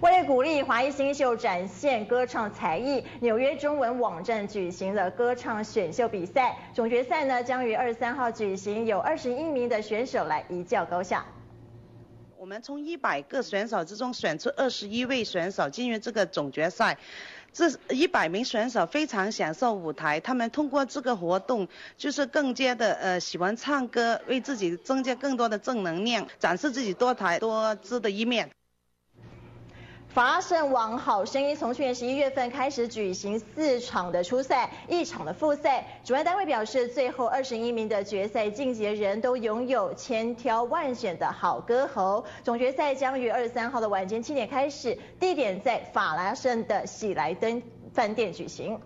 为了鼓励华裔新秀展现歌唱才艺，纽约中文网站举行了歌唱选秀比赛。总决赛呢将于二十三号举行，有二十一名的选手来一较高下。我们从一百个选手之中选出二十一位选手进入这个总决赛。这一百名选手非常享受舞台，他们通过这个活动，就是更加的呃喜欢唱歌，为自己增加更多的正能量，展示自己多才多姿的一面。法拉盛网好声音从去年十一月份开始举行四场的初赛，一场的复赛。主办单位表示，最后二十一名的决赛晋级人都拥有千挑万选的好歌喉。总决赛将于二十三号的晚间七点开始，地点在法拉盛的喜来登饭店举行。